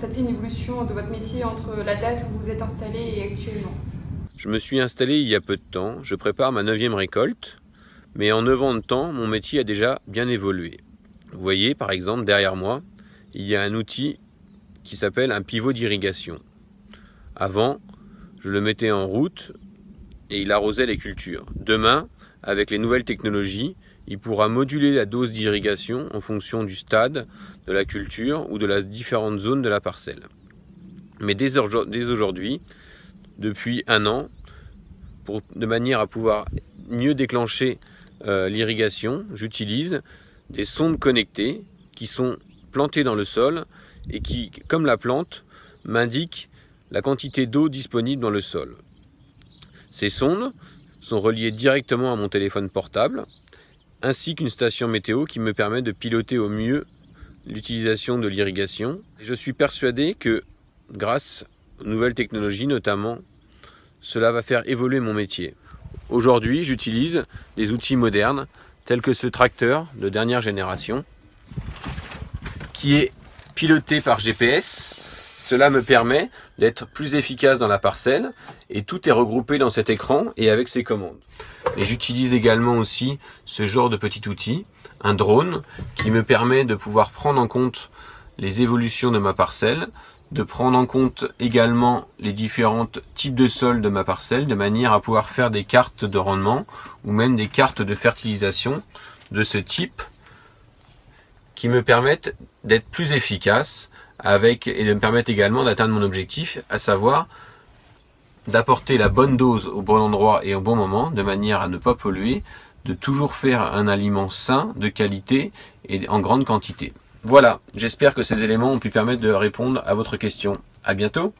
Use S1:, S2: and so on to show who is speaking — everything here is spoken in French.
S1: constaté une évolution de votre métier entre la date où vous êtes installé et actuellement
S2: Je me suis installé il y a peu de temps. Je prépare ma neuvième récolte. Mais en 9 ans de temps, mon métier a déjà bien évolué. Vous voyez, par exemple, derrière moi, il y a un outil qui s'appelle un pivot d'irrigation. Avant, je le mettais en route et il arrosait les cultures. Demain, avec les nouvelles technologies, il pourra moduler la dose d'irrigation en fonction du stade de la culture ou de la différentes zones de la parcelle. Mais dès aujourd'hui, depuis un an, de manière à pouvoir mieux déclencher euh, l'irrigation, j'utilise des sondes connectées qui sont plantées dans le sol et qui, comme la plante, m'indiquent la quantité d'eau disponible dans le sol. Ces sondes sont reliées directement à mon téléphone portable, ainsi qu'une station météo qui me permet de piloter au mieux l'utilisation de l'irrigation. Je suis persuadé que grâce aux nouvelles technologies notamment, cela va faire évoluer mon métier. Aujourd'hui, j'utilise des outils modernes tels que ce tracteur de dernière génération qui est piloté par GPS. Cela me permet d'être plus efficace dans la parcelle et tout est regroupé dans cet écran et avec ses commandes. Et j'utilise également aussi ce genre de petit outil, un drone, qui me permet de pouvoir prendre en compte les évolutions de ma parcelle, de prendre en compte également les différents types de sols de ma parcelle de manière à pouvoir faire des cartes de rendement ou même des cartes de fertilisation de ce type qui me permettent d'être plus efficace avec et de me permettre également d'atteindre mon objectif, à savoir d'apporter la bonne dose au bon endroit et au bon moment de manière à ne pas polluer, de toujours faire un aliment sain, de qualité et en grande quantité. Voilà, j'espère que ces éléments ont pu permettre de répondre à votre question. À bientôt